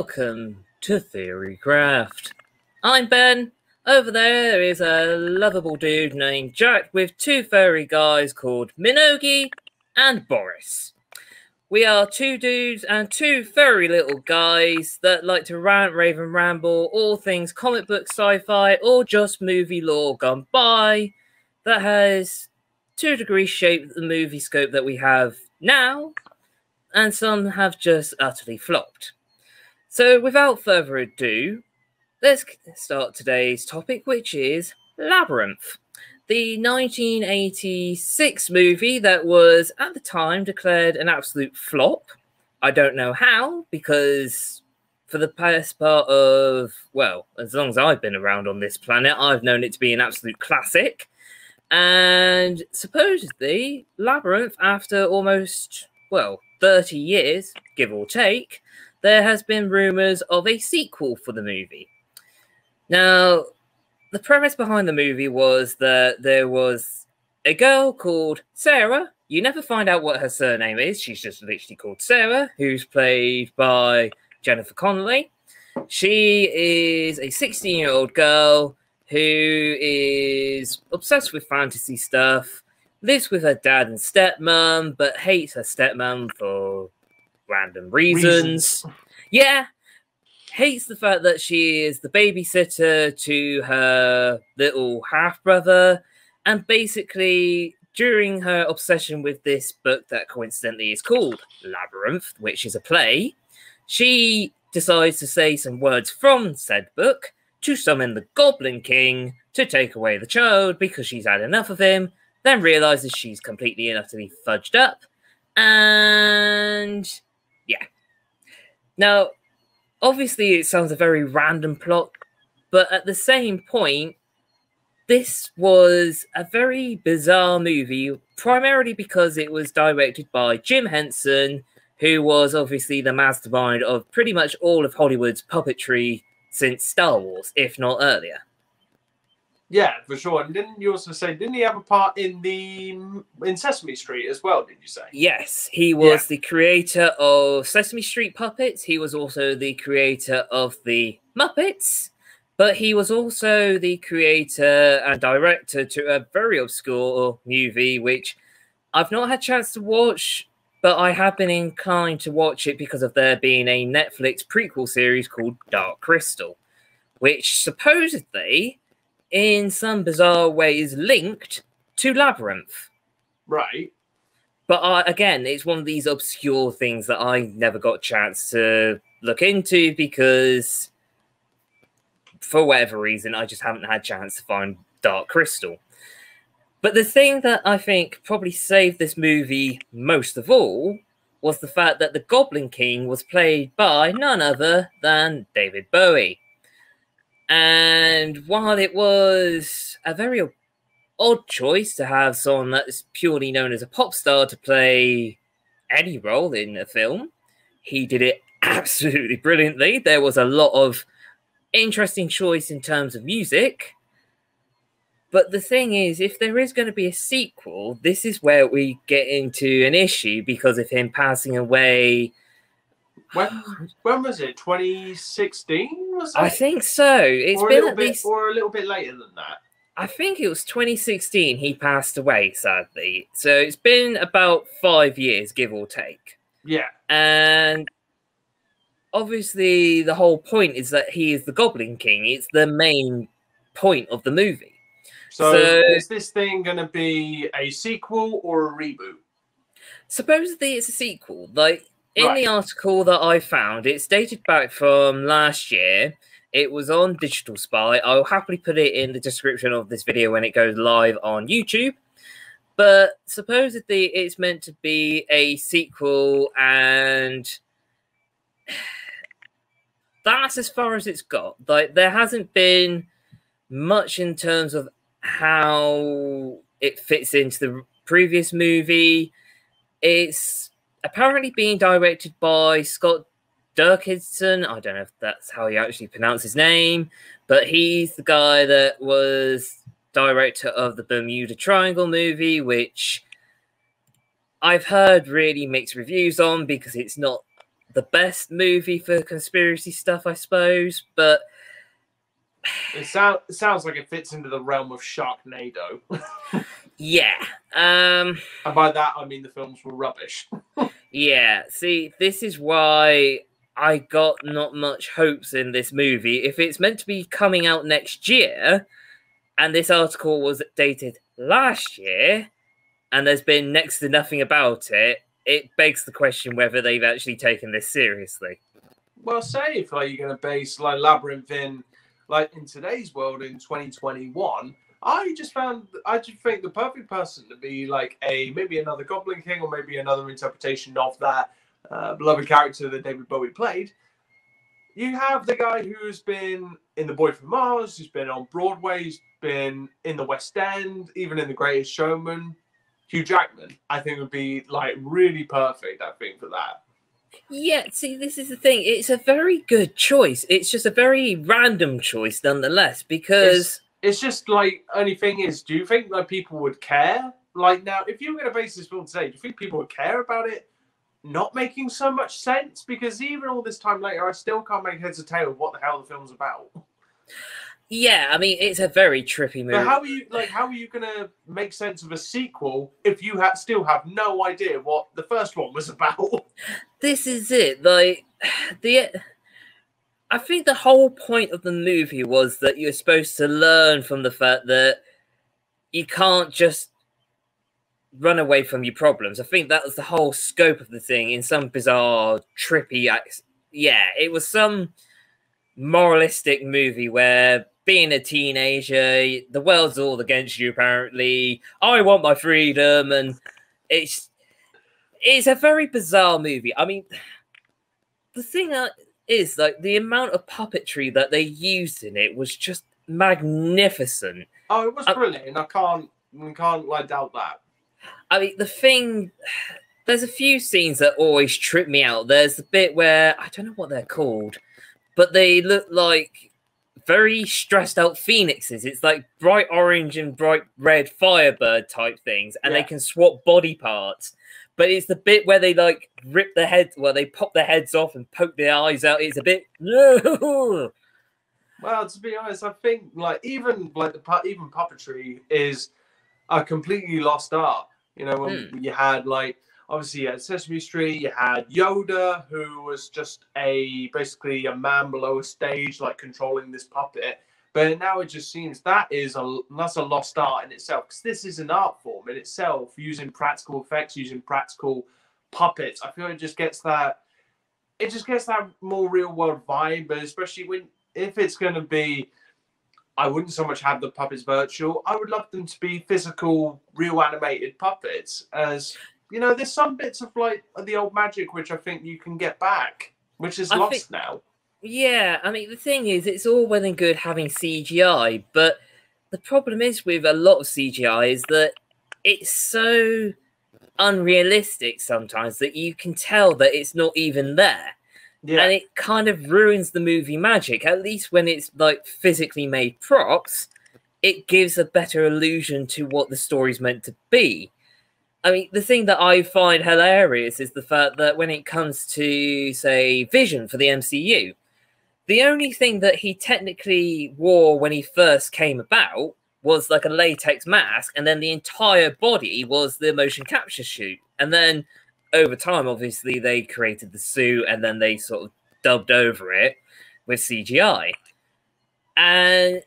welcome to Theorycraft. I'm Ben. Over there is a lovable dude named Jack with two furry guys called Minogi and Boris. We are two dudes and two furry little guys that like to rant, rave, and ramble all things comic book, sci fi, or just movie lore gone by that has to a degree shaped the movie scope that we have now, and some have just utterly flopped. So, without further ado, let's start today's topic, which is Labyrinth, the 1986 movie that was at the time declared an absolute flop. I don't know how, because for the past part of, well, as long as I've been around on this planet, I've known it to be an absolute classic. And supposedly, Labyrinth, after almost, well, 30 years, give or take, there has been rumors of a sequel for the movie. Now, the premise behind the movie was that there was a girl called Sarah. You never find out what her surname is. She's just literally called Sarah, who's played by Jennifer Connelly. She is a 16 year old girl who is obsessed with fantasy stuff, lives with her dad and stepmom, but hates her stepmom for random reasons. reasons. Yeah. Hates the fact that she is the babysitter to her little half brother. And basically, during her obsession with this book that coincidentally is called Labyrinth, which is a play, she decides to say some words from said book to summon the Goblin King to take away the child because she's had enough of him, then realizes she's completely and utterly fudged up, and yeah. Now, obviously, it sounds a very random plot, but at the same point, this was a very bizarre movie, primarily because it was directed by Jim Henson, who was obviously the mastermind of pretty much all of Hollywood's puppetry since Star Wars, if not earlier. Yeah, for sure. And didn't you also say didn't he have a part in the in Sesame Street as well? Did you say? Yes, he was yeah. the creator of Sesame Street puppets. He was also the creator of the Muppets, but he was also the creator and director to a very obscure movie which I've not had a chance to watch, but I have been inclined to watch it because of there being a Netflix prequel series called Dark Crystal, which supposedly in some bizarre ways linked to Labyrinth. Right. But uh, again, it's one of these obscure things that I never got a chance to look into because, for whatever reason, I just haven't had a chance to find Dark Crystal. But the thing that I think probably saved this movie most of all was the fact that the Goblin King was played by none other than David Bowie. And while it was a very odd choice to have someone that is purely known as a pop star to play any role in a film, he did it absolutely brilliantly. There was a lot of interesting choice in terms of music. But the thing is, if there is going to be a sequel, this is where we get into an issue because of him passing away when, when was it? 2016? Was? I think so. It's been at bit, least, or a little bit later than that. I think it was 2016 he passed away, sadly. So it's been about five years, give or take. Yeah. And obviously, the whole point is that he is the Goblin King. It's the main point of the movie. So, so is this thing going to be a sequel or a reboot? Supposedly, it's a sequel. Like in right. the article that I found, it's dated back from last year. It was on Digital Spy. I'll happily put it in the description of this video when it goes live on YouTube. But supposedly it's meant to be a sequel, and that's as far as it's got. Like there hasn't been much in terms of how it fits into the previous movie. It's apparently being directed by Scott Derrickson. I don't know if that's how he actually pronounce his name, but he's the guy that was director of the Bermuda Triangle movie, which I've heard really mixed reviews on because it's not the best movie for conspiracy stuff, I suppose, but It, sound, it sounds like it fits into the realm of Sharknado. yeah. Um and by that, I mean the films were rubbish. yeah, see, this is why I got not much hopes in this movie. If it's meant to be coming out next year, and this article was dated last year, and there's been next to nothing about it, it begs the question whether they've actually taken this seriously. Well, say if like you're going to base like Labyrinth in like in today's world in 2021, I just found I just think the perfect person to be like a maybe another Goblin King or maybe another interpretation of that uh, beloved character that David Bowie played. You have the guy who's been in The Boy from Mars, who's been on Broadway, he's been in the West End, even in The Greatest Showman. Hugh Jackman, I think, would be like really perfect. I think for that. Yeah, see, this is the thing. It's a very good choice. It's just a very random choice, nonetheless, because It's, just like only thing is, do you think like people would care? Like now, if you were going to base this film today, do you think people would care about it not making so much sense? Because even all this time later, I still can't make heads or tail of what the hell the film's about. yeah, I mean, it's a very trippy movie. But how are you like? How are you going to make sense of a sequel if you ha- still have no idea what the first one was about? this is it. Like the I think the whole point of the movie was that you're supposed to learn from the fact that you can't just run away from your problems. I think that was the whole scope of the thing in some bizarre, trippy. Yeah, it was some moralistic movie where being a teenager, the world's all against you. Apparently, I want my freedom, and it's it's a very bizarre movie. I mean, the thing that is like the amount of puppetry that they used in it was just magnificent. oh, it was Uh, brilliant. I can't, I can't like doubt that. I mean, the thing. There's a few scenes that always trip me out. There's the bit where I don't know what they're called, but they look like very stressed out phoenixes. It's like bright orange and bright red firebird type things, and they can swap body parts. But it's the bit where they like rip their heads, well, they pop their heads off and poke their eyes out. It's a bit. Well, to be honest, I think like even like the even puppetry is a completely lost art. You know, when hmm. you had like obviously you had Sesame Street, you had Yoda, who was just a basically a man below a stage, like controlling this puppet. But now it just seems that is a that's a lost art in itself because this is an art form in itself, using practical effects, using practical puppets. I feel it just gets that it just gets that more real world vibe, but especially when if it's going to be, I wouldn't so much have the puppets virtual. I would love them to be physical, real animated puppets. As you know, there's some bits of like the old magic which I think you can get back, which is I lost think- now. Yeah, I mean, the thing is, it's all well and good having CGI, but the problem is with a lot of CGI is that it's so unrealistic sometimes that you can tell that it's not even there. Yeah, And it kind of ruins the movie magic. At least when it's like physically made props, it gives a better illusion to what the story's meant to be. I mean, the thing that I find hilarious is the fact that when it comes to, say, Vision for the MCU, the only thing that he technically wore when he first came about was like a latex mask, and then the entire body was the motion capture suit. And then over time, obviously, they created the suit and then they sort of dubbed over it with CGI. And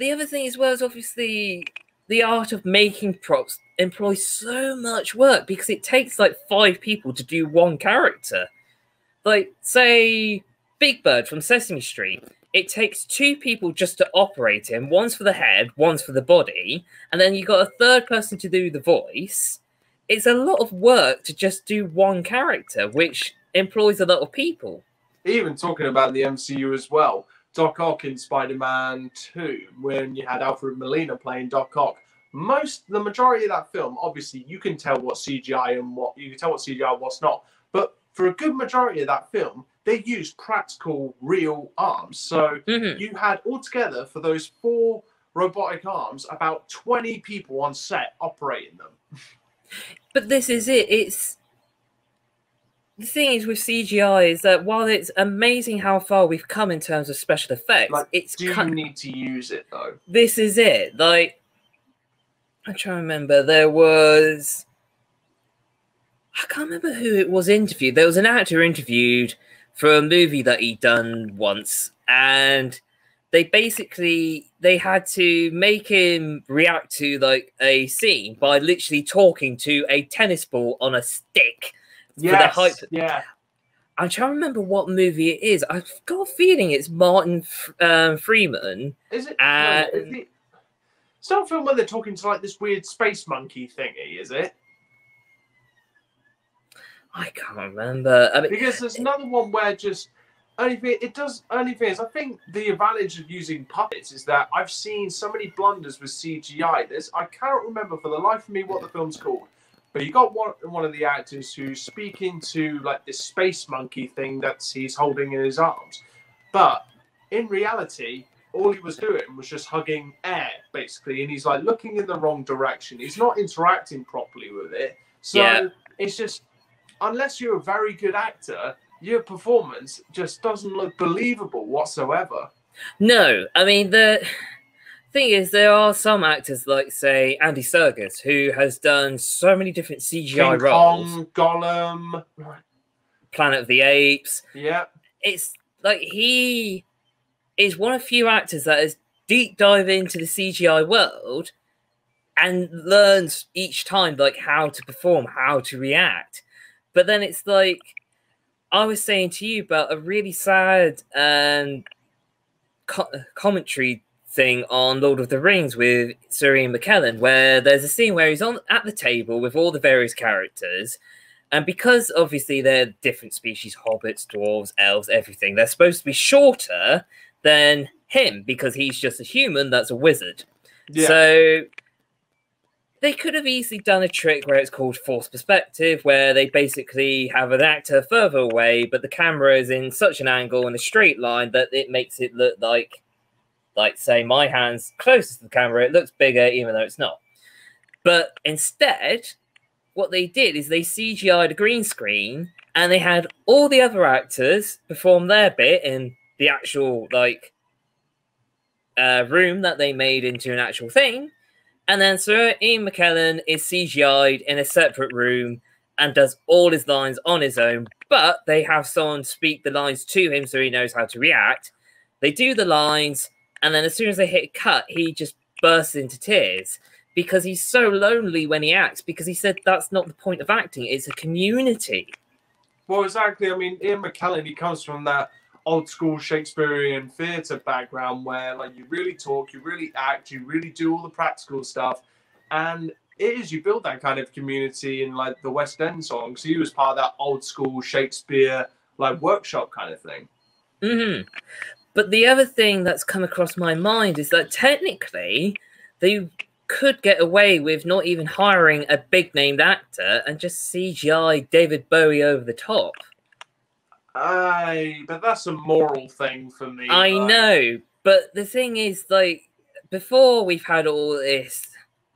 the other thing as well is obviously the art of making props employs so much work because it takes like five people to do one character. Like, say, Big Bird from Sesame Street. It takes two people just to operate him. One's for the head, one's for the body, and then you got a third person to do the voice. It's a lot of work to just do one character, which employs a lot of people. even talking about the MCU as well. Doc Ock in Spider-Man 2, when you had Alfred Molina playing Doc Ock. Most, the majority of that film, obviously, you can tell what CGI and what you can tell what CGI and what's not. But for a good majority of that film, they used practical, real arms. So Mhm. you had altogether for those four robotic arms about 20 people on set operating them. But this is it. It's the thing is with CGI is that while it's amazing how far we've come in terms of special effects, Like, it's Do you need to use it though? this is it. Like, I'm trying to remember. There was, I can't remember who it was interviewed. There was an actor interviewed for a movie that he'd done once, and they basically they had to make him react to like a scene by literally talking to a tennis ball on a stick. For the Yes. hype. Yeah. I'm trying to remember what movie it is. I've got a feeling it's Martin um, Freeman. Is it? Uh, no, is it it's not a film where they're talking to like this weird space monkey thingy, is it? I can't remember. I mean, Because there's another one where just only thing it does only thing is I think the advantage of using puppets is that I've seen so many blunders with CGI. There's I cannot remember for the life of me what the film's called. But you got one one of the actors who's speaking to like this space monkey thing that he's holding in his arms. But in reality, all he was doing was just hugging air, basically, and he's like looking in the wrong direction. He's not interacting properly with it. So Yeah. it's just unless you're a very good actor, your performance just doesn't look believable whatsoever. no, I mean the thing is there are some actors like say Andy Serkis who has done so many different CGI King roles, Kong, Gollum, Planet of the Apes. yeah, It's like he is one of few actors that has deep dive into the CGI world and learns each time like how to perform, how to react. But then it's like I was saying to you about a really sad um, co- commentary thing on Lord of the Rings with Sir Ian McKellen, where there's a scene where he's on at the table with all the various characters, and because obviously they're different species hobbits, dwarves, elves, everything they're supposed to be shorter than him because he's just a human that's a wizard. yeah. So they could have easily done a trick where it's called forced perspective, where they basically have an actor further away, but the camera is in such an angle in a straight line that it makes it look like, like say, my hand's closest to the camera. It looks bigger, even though it's not. But instead, what they did is they CGI'd a green screen, and they had all the other actors perform their bit in the actual like uh, room that they made into an actual thing. And then Sir Ian McKellen is CGI'd in a separate room and does all his lines on his own. But they have someone speak the lines to him so he knows how to react. They do the lines, and then as soon as they hit cut, he just bursts into tears because he's so lonely when he acts. Because he said that's not the point of acting, it's a community. Well, exactly. I mean, Ian McKellen, he comes from that old school Shakespearean theatre background where, like, you really talk, you really act, you really do all the practical stuff. And it is, you build that kind of community in, like, the West End songs. He was part of that old school Shakespeare, like, workshop kind of thing. hmm But the other thing that's come across my mind is that technically they could get away with not even hiring a big named actor and just CGI David Bowie over the top. Aye, but that's a moral thing for me. I like- know, but the thing is, like, before we've had all this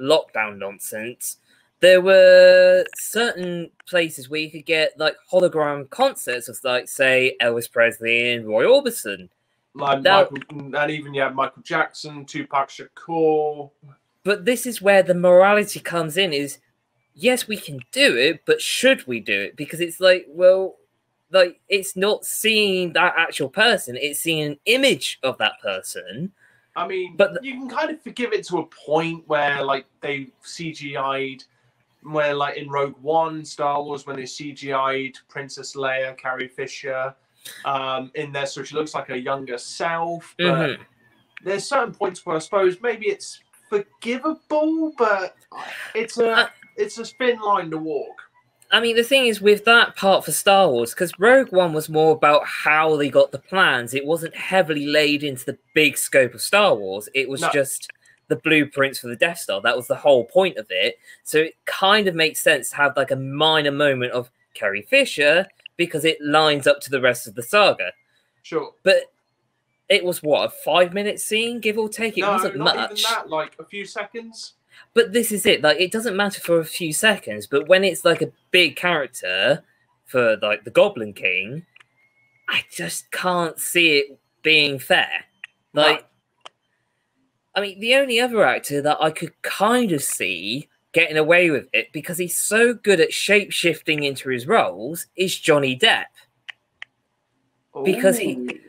lockdown nonsense, there were certain places where you could get like hologram concerts of, like, say, Elvis Presley and Roy Orbison. Like, That- Michael, and even, yeah, Michael Jackson, Tupac Shakur. But this is where the morality comes in: is yes, we can do it, but should we do it? Because it's like, well, like it's not seeing that actual person; it's seeing an image of that person. I mean, But the- you can kind of forgive it to a point where, like, they CGI'd, where, like, in Rogue One, Star Wars, when they CGI'd Princess Leia, Carrie Fisher, um, in there, so she looks like her younger self. But Mhm. there's certain points where I suppose maybe it's forgivable, but it's a Uh, it's a thin line to walk. I mean, the thing is with that part for Star Wars, because Rogue One was more about how they got the plans. It wasn't heavily laid into the big scope of Star Wars. It was No. just the blueprints for the Death Star. That was the whole point of it. So it kind of makes sense to have like a minor moment of Carrie Fisher because it lines up to the rest of the saga. Sure. But it was what a five minute scene, give or take. It no, wasn't much. even that. Like a few seconds. But this is it. Like, it doesn't matter for a few seconds, but when it's like a big character for like the Goblin King, I just can't see it being fair. Like, No. I mean, the only other actor that I could kind of see getting away with it because he's so good at shape shifting into his roles is Johnny Depp. because he-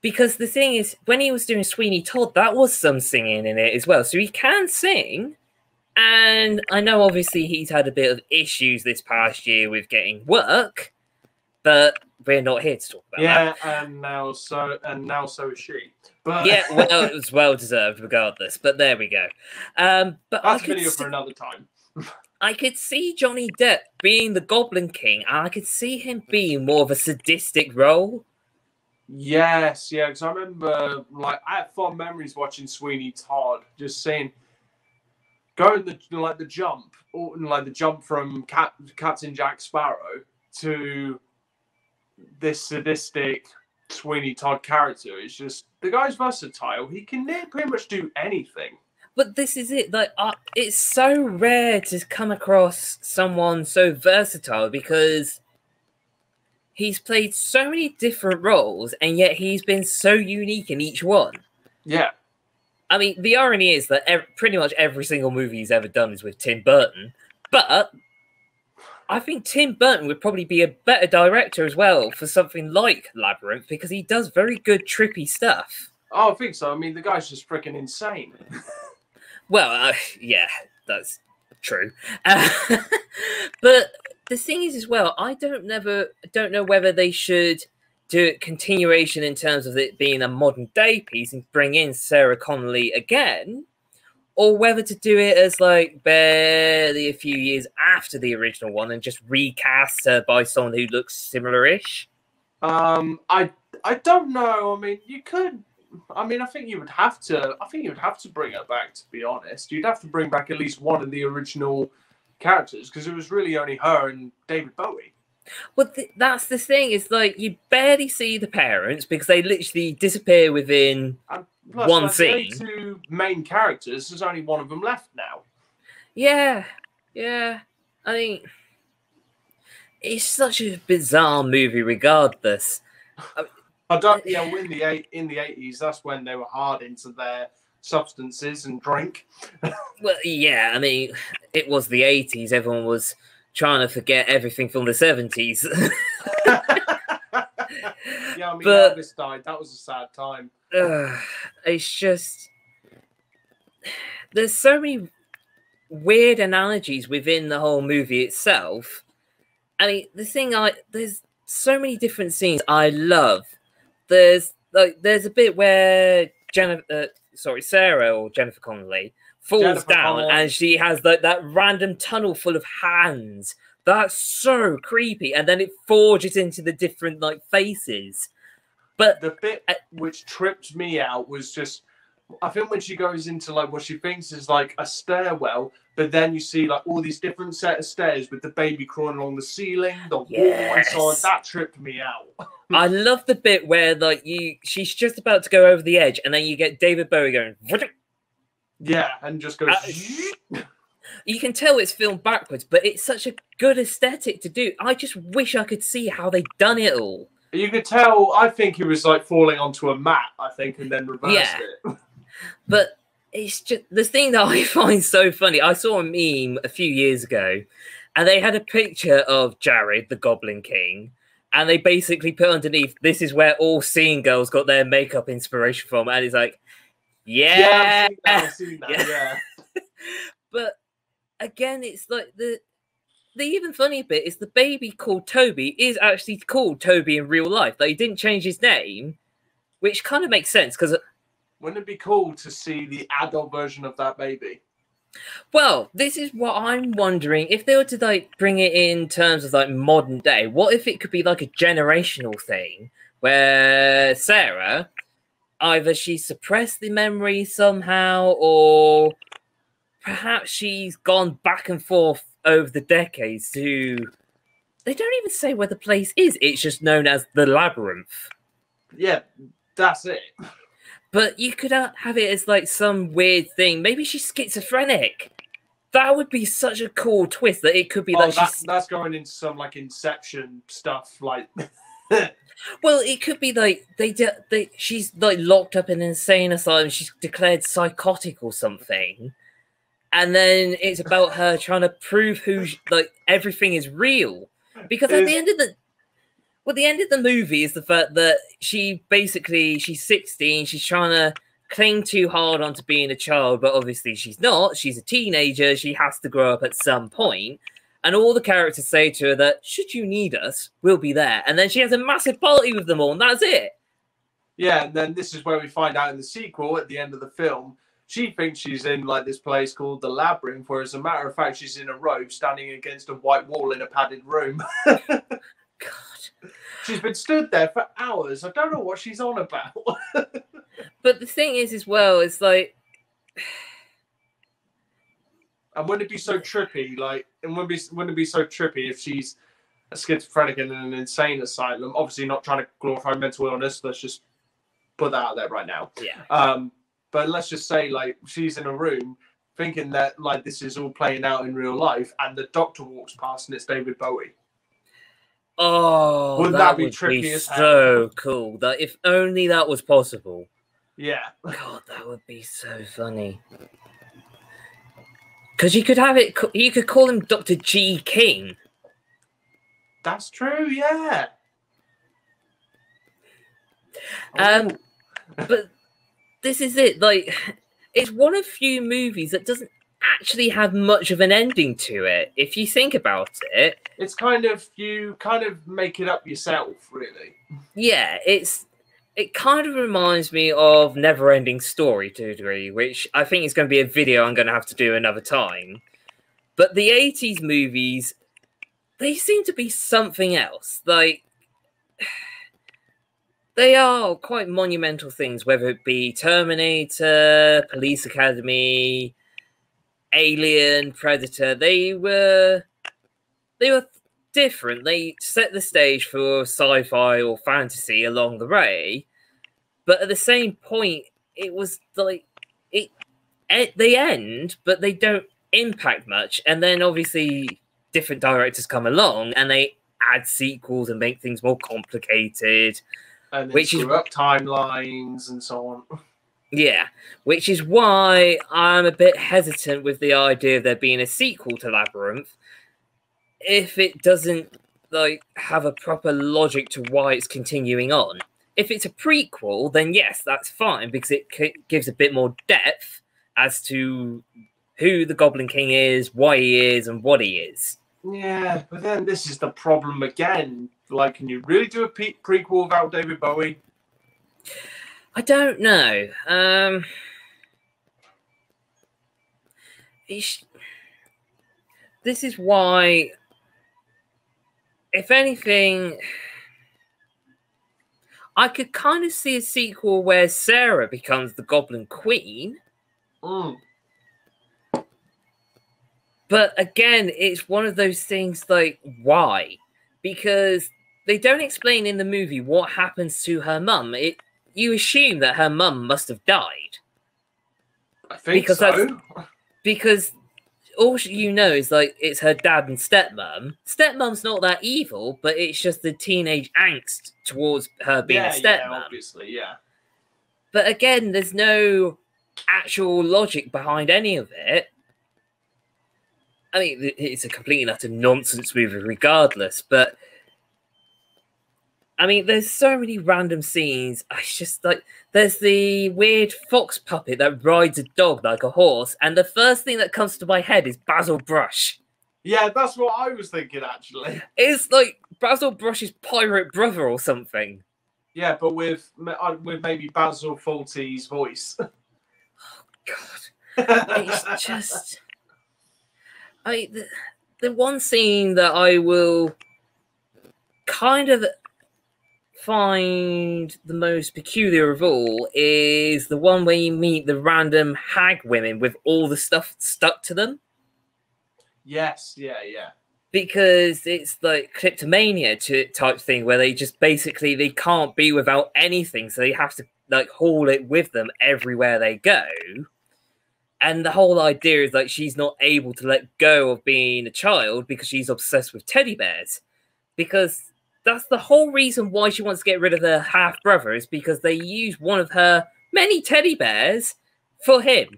Because the thing is, when he was doing Sweeney Todd, that was some singing in it as well. So he can sing. And I know obviously he's had a bit of issues this past year with getting work, but we're not here to talk about that. Yeah, and now so and now so is she. But Yeah, well, it was well deserved regardless, but there we go. Um, but I that's could, video s- for another time. I could see Johnny Depp being the Goblin King, and I could see him being more of a sadistic role. Yes, yeah, because I remember like I have fond memories watching Sweeney Todd, just saying going the like the jump or like the jump from Cat, Captain Jack Sparrow to this sadistic Sweeney Todd character. It's just the guy's versatile. He can near pretty much do anything. But this is it. Like, uh, it's so rare to come across someone so versatile because he's played so many different roles, and yet he's been so unique in each one. Yeah, I mean, the irony is that ev- pretty much every single movie he's ever done is with Tim Burton, but I think Tim Burton would probably be a better director as well for something like Labyrinth because he does very good trippy stuff. oh, I think so. I mean, the guy's just freaking insane. Well, uh, yeah, that's true. Uh, but the thing is, as well, I don't never don't know whether they should do a continuation in terms of it being a modern day piece and bring in Sarah Connolly again, or whether to do it as like barely a few years after the original one and just recast her by someone who looks similar-ish. Um, I I don't know. I mean, you could. I mean, I think you would have to. I think you would have to bring her back. To be honest, you'd have to bring back at least one of the original characters because it was really only her and David Bowie. Well, th- that's the thing. Is like you barely see the parents because they literally disappear within plus, One scene. two main characters. There's only one of them left now. Yeah, yeah. I mean, it's such a bizarre movie, regardless. I don't. Yeah, in the eight in the eighties, that's when they were hard into their substances and drink. Well, yeah. I mean, it was the eighties. Everyone was trying to forget everything from the seventies. yeah, I mean, But- Elvis died. That was a sad time. it's just there's so many weird analogies within the whole movie itself. I mean, the thing I there's so many different scenes I love. There's like there's a bit where Jennifer, uh, sorry, Sarah or Jennifer Connelly falls Jennifer down Connelly. and she has like that random tunnel full of hands. That's so creepy, and then it forges into the different like faces. But the bit Uh, which tripped me out was just I think when she goes into like what she thinks is like a stairwell, but then you see like all these different set of stairs with the baby crawling along the ceiling, the wall, and so on. That tripped me out. I love the bit where like you she's just about to go over the edge and then you get David Bowie going. Yeah, and just goes. Uh, you can tell it's filmed backwards but it's such a good aesthetic to do I just wish I could see how they done it all you could tell. I think he was like falling onto a mat. I think, and then reversed Yeah. it. but it's just the thing that I find so funny I saw a meme a few years ago and they had a picture of Jareth the Goblin King and they basically put underneath this is where all scene girls got their makeup inspiration from and it's like yeah, yeah, I've seen that. I've seen that. Yeah. Yeah. but again, it's like the the even funny bit is the baby called Toby is actually called Toby in real life. Like he didn't change his name, which kind of makes sense because uh, Wouldn't it be cool to see the adult version of that baby? well, this is what I'm wondering if they were to like bring it in terms of like modern day. What if it could be like a generational thing where Sarah either she suppressed the memory somehow or perhaps she's gone back and forth over the decades to they don't even say where the place is it's just known as the labyrinth Yeah, that's it. but you could have it as like some weird thing maybe she's schizophrenic that would be such a cool twist that it could be Oh, like that, that's going into some like Inception stuff. Like, well, it could be like they de- they she's like locked up in an insane asylum. She's declared psychotic or something, and then it's about her trying to prove who sh- like everything is real. Because at the end of the well, the end of the movie is the fact that she basically she's sixteen. She's trying to cling too hard onto being a child, but obviously she's not. She's a teenager. She has to grow up at some point. And all the characters say to her that should you need us, we'll be there. And then she has a massive party with them all, and that's it. yeah, and then this is where we find out in the sequel at the end of the film. She thinks she's in like this place called the Labyrinth, whereas as a matter of fact, she's in a robe standing against a white wall in a padded room. God. she's been stood there for hours. I don't know what she's on about. But the thing is, as well, it's like And wouldn't it be so trippy? Like, and wouldn't it be wouldn't it be so trippy if she's a schizophrenic in an insane asylum? Obviously, not trying to glorify mental illness. Let's just put that out there right now. yeah. Um, but let's just say, like, she's in a room thinking that like this is all playing out in real life, and the doctor walks past and it's David Bowie. Oh, Wouldn't that, that be would trippy be so cool. That if only that was possible. Yeah, God, that would be so funny. Because you could have it. You could call him Doctor G King. that's true. Yeah. Um, but this is it. Like, it's one of few movies that doesn't actually have much of an ending to it. If you think about it, it's kind of you kind of make it up yourself, really. yeah, it's it kind of reminds me of Never Ending Story to a degree, which I think is going to be a video I'm going to have to do another time. But the 80s movies, they seem to be something else. Like, they are quite monumental things, whether it be Terminator, Police Academy, Alien, Predator. They were they were different. They set the stage for sci-fi or fantasy along the way, but at the same point, it was like it, it they end, but they don't impact much. And then obviously, different directors come along and they add sequels and make things more complicated. And Which is- up timelines and so on. Yeah, which is why I'm a bit hesitant with the idea of there being a sequel to Labyrinth if it doesn't like have a proper logic to why it's continuing on. If it's a prequel, then yes, that's fine because it c- gives a bit more depth as to who the Goblin King is, why he is, and what he is. Yeah, but then this is the problem again. Like, can you really do a prequel without David Bowie? I don't know. Um, it's- this is why, if anything, I could kind of see a sequel where Sarah becomes the Goblin Queen. Mm. But again, it's one of those things like, why? Because they don't explain in the movie what happens to her mum. It you assume that her mum must have died. I think Because so. that's- because all you know is like it's her dad and stepmom. Stepmom's not that evil, but it's just the teenage angst towards her being yeah, a yeah, stepmom. obviously, yeah. but again, there's no actual logic behind any of it. I mean, it's a complete and utter nonsense movie, regardless. But I mean, there's so many random scenes. I just like there's the weird fox puppet that rides a dog like a horse, and the first thing that comes to my head is Basil Brush. Yeah, that's what I was thinking actually. It's like Basil Brush's pirate brother or something. Yeah, but with uh, with maybe Basil Fawlty's voice. Oh God. it's just I the, the one scene that I will kind of find the most peculiar of all is the one where you meet the random hag women with all the stuff stuck to them yes, yeah, yeah. because it's like kleptomania to, type thing where they just basically they can't be without anything so they have to like haul it with them everywhere they go and the whole idea is like she's not able to let go of being a child because she's obsessed with teddy bears. Because that's the whole reason why she wants to get rid of her half brother is because they use one of her many teddy bears for him.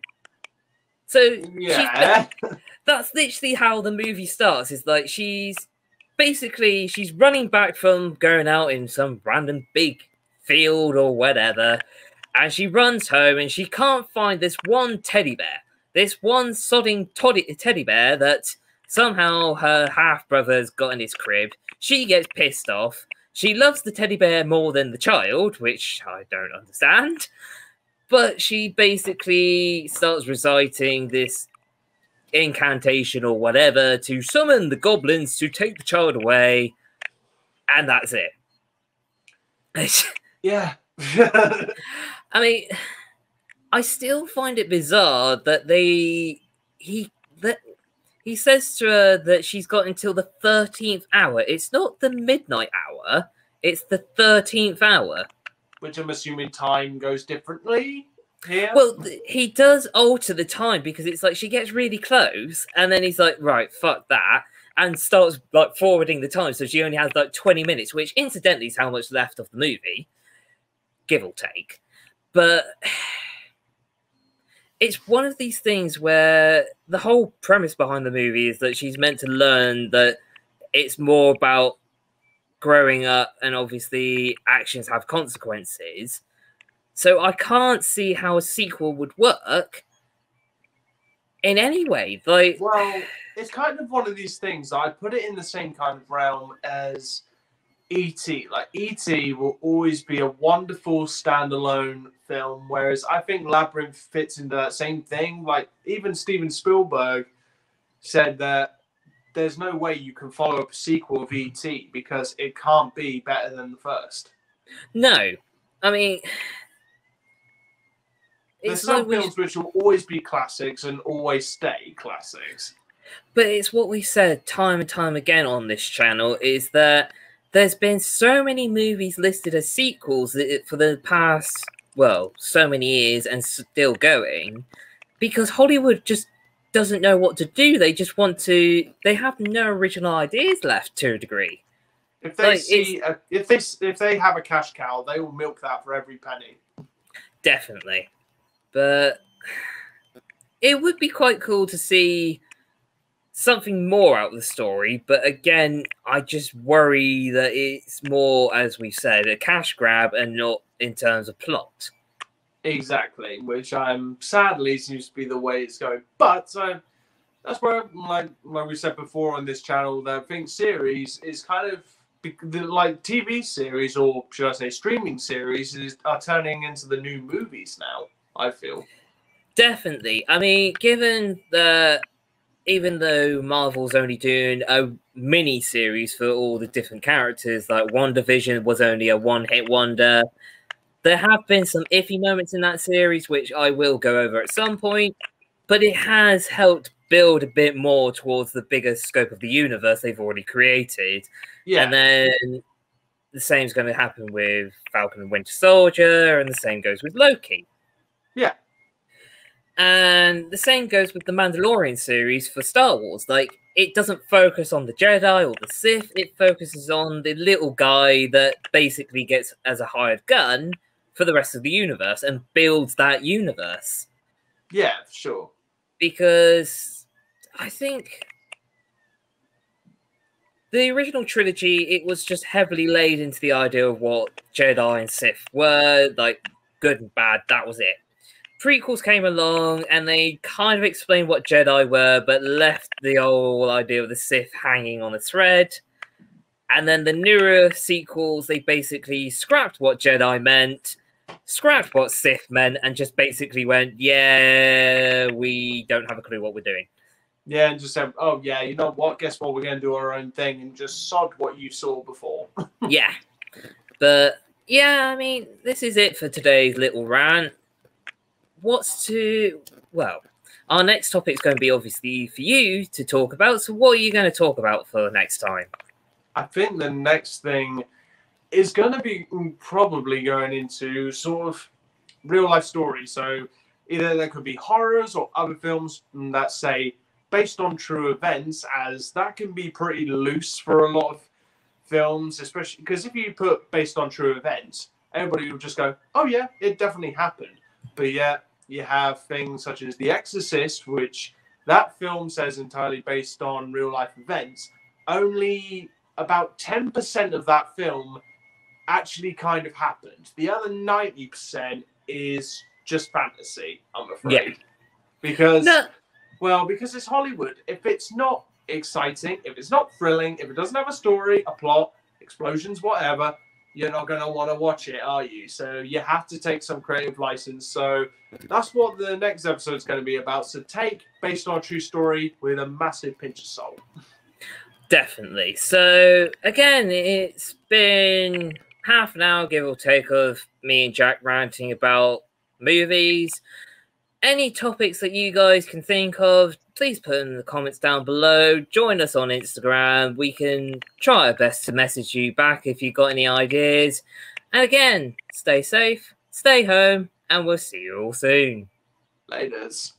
So Yeah. that's literally how the movie starts. Is like she's basically she's running back from going out in some random big field or whatever, and she runs home and she can't find this one teddy bear, this one sodding toddy, teddy bear that somehow her half brother's got in his crib. She gets pissed off. She loves the teddy bear more than the child, which I don't understand. But she basically starts reciting this incantation or whatever to summon the goblins to take the child away, and that's it. Yeah. I mean, I still find it bizarre that they he that he says to her that she's got until the thirteenth hour. It's not the midnight hour; it's the thirteenth hour. Which I'm assuming time goes differently here. Well, th- he does alter the time because it's like she gets really close, and then he's like, "Right, fuck that," and starts like forwarding the time, so she only has like twenty minutes, which incidentally is how much left of the movie, give or take. But it's one of these things where the whole premise behind the movie is that she's meant to learn that it's more about growing up, and obviously actions have consequences. So I can't see how a sequel would work in any way. Like, Well, it's kind of one of these things. I put it in the same kind of realm as E.T. Like E.T. will always be a wonderful standalone film, whereas I think Labyrinth fits into that same thing. Like even Steven Spielberg said that there's no way you can follow up a sequel of E.T. because it can't be better than the first. no, I mean, There's some like we, films which will always be classics and always stay classics. but it's what we said time and time again on this channel is that there's been so many movies listed as sequels for the past, well, so many years and still going because Hollywood just doesn't know what to do. They just want to, they have no original ideas left to a degree. If they Like, see, a, if they if they have a cash cow, they will milk that for every penny. Definitely. But it would be quite cool to see something more out of the story. But again, I just worry that it's more, as we said, a cash grab and not in terms of plot. Exactly, which I'm sadly seems to be the way it's going. But uh, that's where, like like we said before on this channel, that I think series is kind of like TV series or should I say streaming series is are turning into the new movies now. I feel. Definitely. I mean, given that even though Marvel's only doing a mini series for all the different characters, like WandaVision was only a one hit wonder. There have been some iffy moments in that series, which I will go over at some point, but it has helped build a bit more towards the bigger scope of the universe they've already created. Yeah, And then the same is going to happen with Falcon and Winter Soldier, and the same goes with Loki. Yeah. And the same goes with the Mandalorian series for Star Wars. Like, it doesn't focus on the Jedi or the Sith, it focuses on the little guy that basically gets as a hired gun for the rest of the universe and builds that universe. yeah, sure. Because I think the original trilogy, it was just heavily laid into the idea of what Jedi and Sith were, like good and bad, that was it. Prequels came along and they kind of explained what Jedi were, but left the whole idea of the Sith hanging on a thread. And then the newer sequels, they basically scrapped what Jedi meant, scrapped what Sith meant, and just basically went, yeah, we don't have a clue what we're doing. Yeah, and just said, oh yeah, you know what? Guess what? We're gonna do our own thing and just sod what you saw before. yeah. But yeah, I mean, this is it for today's little rant. What's to well, our next topic is going to be obviously for you to talk about. So what are you going to talk about for next time? I think the next thing is going to be probably going into sort of real life stories. So either there could be horrors or other films that say based on true events, as that can be pretty loose for a lot of films, especially because if you put based on true events, everybody will just go, "Oh yeah, it definitely happened." But yet you have things such as The Exorcist, which that film says entirely based on real life events. Only about 10% of that film actually kind of happened. The other 90% is just fantasy, I'm afraid. Yeah. Because, no. well, because it's Hollywood. If it's not exciting, if it's not thrilling, if it doesn't have a story, a plot, explosions, whatever, you're not going to want to watch it, are you? So you have to take some creative license. So that's what the next episode is going to be about. So take based on a true story with a massive pinch of salt. Definitely. So again, it's been half an hour, give or take, of me and Jack ranting about movies. Any topics that you guys can think of, please put in the comments down below. Join us on Instagram. We can try our best to message you back if you've got any ideas. And again, stay safe, stay home, and we'll see you all soon. Laters.